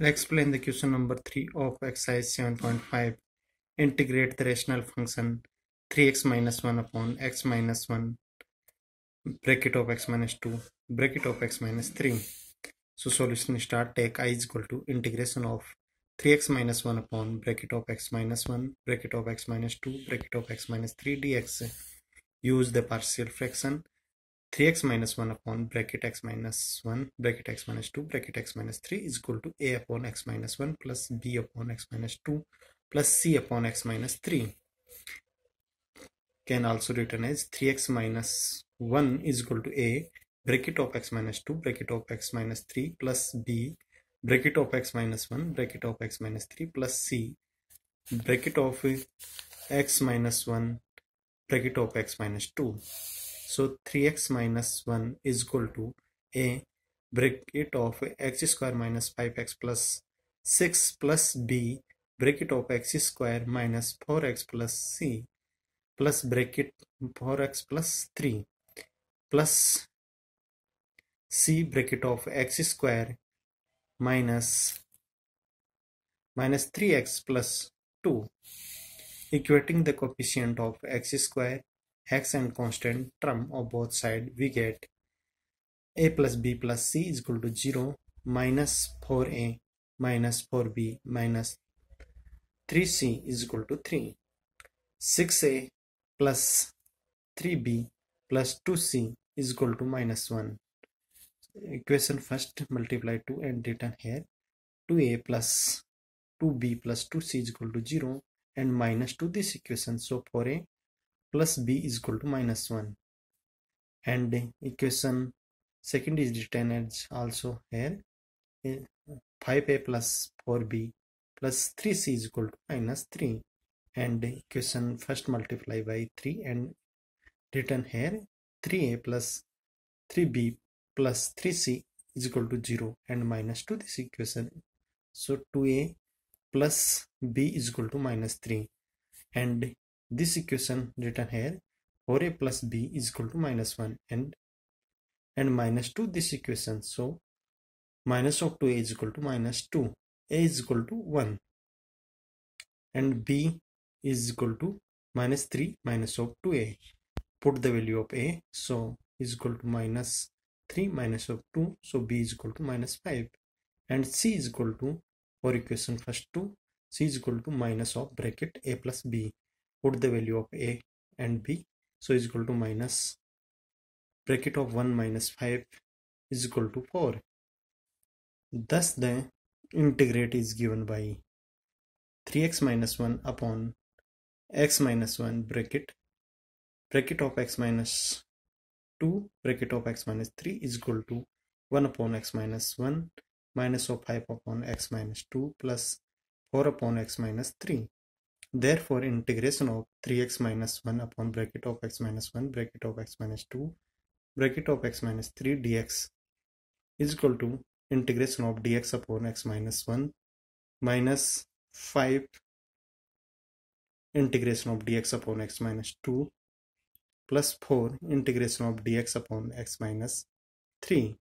explain the question number 3 of exercise 7.5. Integrate the rational function 3x minus 1 upon x minus 1 bracket of x minus 2 bracket of x minus 3. So solution start take i is equal to integration of 3x minus 1 upon bracket of x minus 1 bracket of x minus 2 bracket of x minus 3 dx. Use the partial fraction 3x minus 1 upon bracket x minus 1 bracket x minus 2 bracket x minus 3 is equal to a upon x minus 1 plus b upon x minus 2 plus c upon x minus 3 can also written as 3x minus 1 is equal to a bracket of x minus 2 bracket of x minus 3 plus b bracket of x minus 1 bracket of x minus 3 plus c bracket of x minus 1 bracket of x minus 2 so 3x minus 1 is equal to a bracket of x square minus 5x plus 6 plus b bracket of x square minus 4x plus c plus bracket 4x plus 3 plus c bracket of x square minus minus 3x plus 2 equating the coefficient of x square x and constant term of both sides we get a plus b plus c is equal to 0 minus 4a minus 4b minus 3c is equal to 3 6a plus 3b plus 2c is equal to minus 1 equation first multiply 2 and written here. 2a plus 2b plus 2c is equal to 0 and minus 2 this equation. So 4a plus b is equal to minus 1 and equation second is written as also here. 5a plus 4b plus 3c is equal to minus 3 and equation first multiply by 3 and written here 3a plus 3b plus 3c is equal to 0 and minus 2 this equation. So 2a plus b is equal to minus 3 and this equation written here 4a plus b is equal to minus 1 and and minus 2 this equation. So minus of 2a is equal to minus 2 a is equal to 1 and b is equal to minus 3 minus of 2a put the value of a. So is equal to minus 3 minus of 2 so b is equal to minus 5 and c is equal to for equation first 2 c is equal to minus of bracket a plus b put the value of a and b so is equal to minus bracket of 1 minus 5 is equal to 4 thus the integrate is given by 3x minus 1 upon x minus 1 bracket bracket of x minus 2 bracket of x minus 3 is equal to 1 upon x minus 1 minus of 5 upon x minus 2 plus 4 upon x minus 3 Therefore, integration of 3x minus 1 upon bracket of x minus 1 bracket of x minus 2 bracket of x minus 3 dx is equal to integration of dx upon x minus 1 minus 5 integration of dx upon x minus 2 plus 4 integration of dx upon x minus 3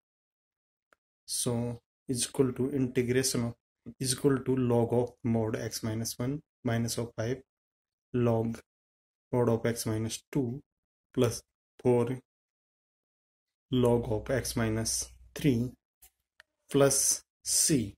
so is equal to integration of is equal to log of mod x minus 1 minus of 5 log mod of x minus 2 plus 4 log of x minus 3 plus c